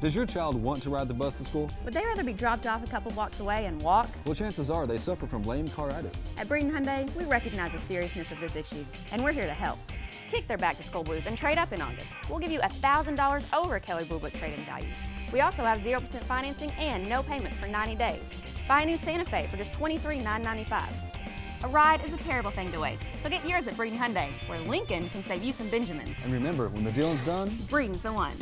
Does your child want to ride the bus to school? Would they rather be dropped off a couple blocks away and walk? Well, chances are they suffer from lame caritis. At Breeden Hyundai, we recognize the seriousness of this issue, and we're here to help. Kick their back to school blues and trade up in August. We'll give you $1,000 over Kelley Blue Book trade-in value. We also have 0% financing and no payments for 90 days. Buy a new Santa Fe for just $23,995. A ride is a terrible thing to waste, so get yours at Breeden Hyundai, where Lincoln can save you some Benjamins. And remember, when the deal is done, Breeden's the one.